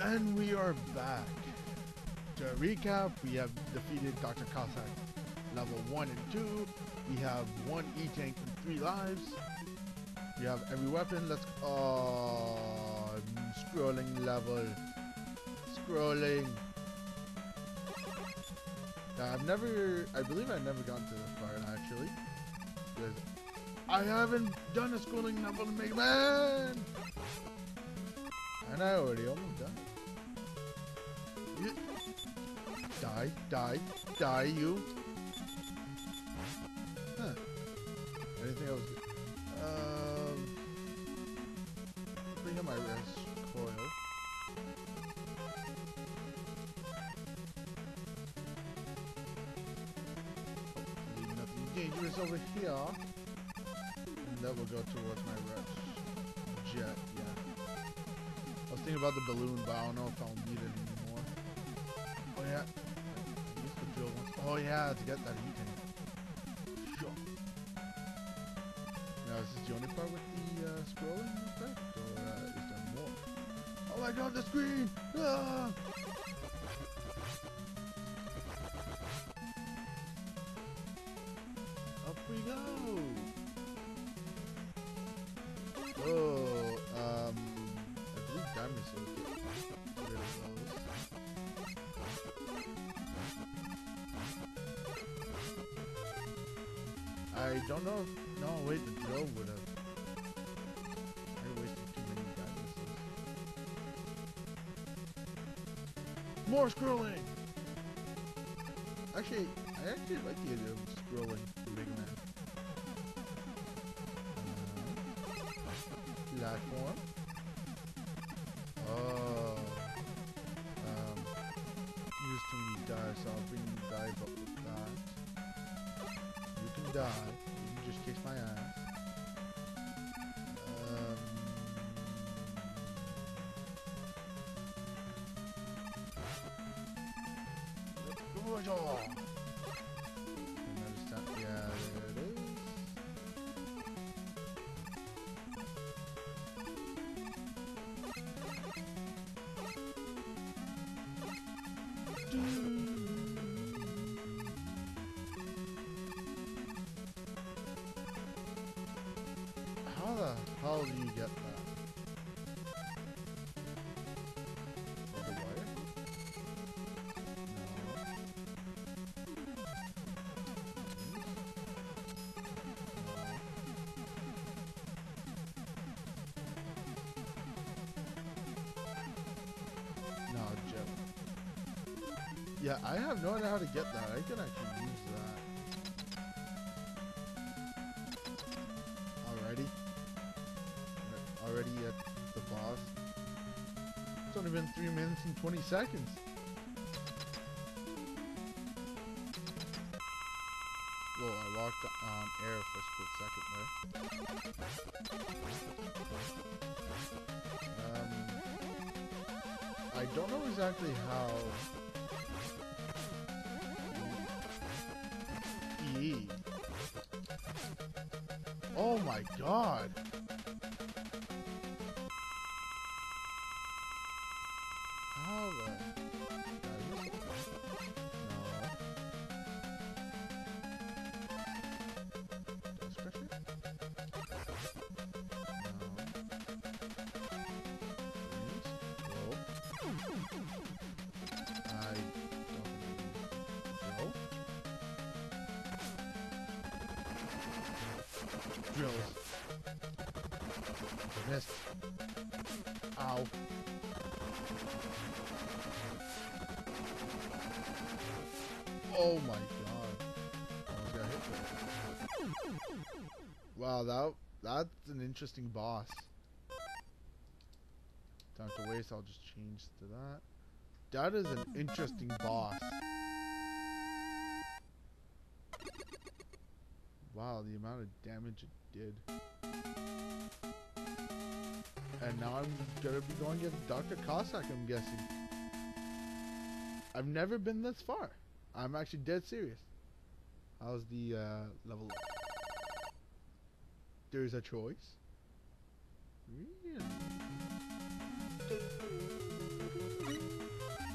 And we are back. To recap, we have defeated Dr. Cossack level 1 and 2. We have one E-Tank and 3 lives. We have every weapon. Let's... Oh, scrolling level. Scrolling. Yeah, I've never... I believe I've never gotten to this part, actually. Because I haven't done a scrolling level in Mega Man! And I already almost done. You die, die, die, you. Huh. Anything else? Um, bring up my Rush Coil. Nothing dangerous over here. And that will go towards my Rush Jet, thinking about the balloon, but I don't know if I'll need it anymore. Oh yeah. Oh yeah, to get that heat Sure. Now is this the only part with the uh, scrolling effect, or uh, is there more? Oh my god, the screen! Ah! I don't know if, no, wait, the drill would have. I wasted too many diamond souls. More scrolling! Actually, I actually like the idea of scrolling for Mega Man. Uh. Can die. You just kiss my ass. Um. Yeah, there it is. Do you get that? No. Yeah, I have no idea how to get that. I can actually use Only been 3 minutes and 20 seconds. Whoa, I walked on air for a split second there. Um, I don't know exactly how. E. Oh my god! Don't. Drills. Missed. Ow. Oh my god. Oh, there. Wow, that that's an interesting boss. Time to waste, I'll just change to that. That is an interesting boss. Wow, the amount of damage it did. And now I'm gonna be going against Dr. Cossack, I'm guessing. I've never been this far. I'm actually dead serious. How's the uh, level up? There's a choice. Really?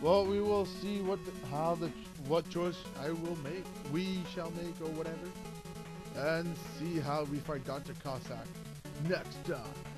Well, we will see what the, how the what choice I will make. We shall make or whatever, and see how we fight Dr. Cossack next time.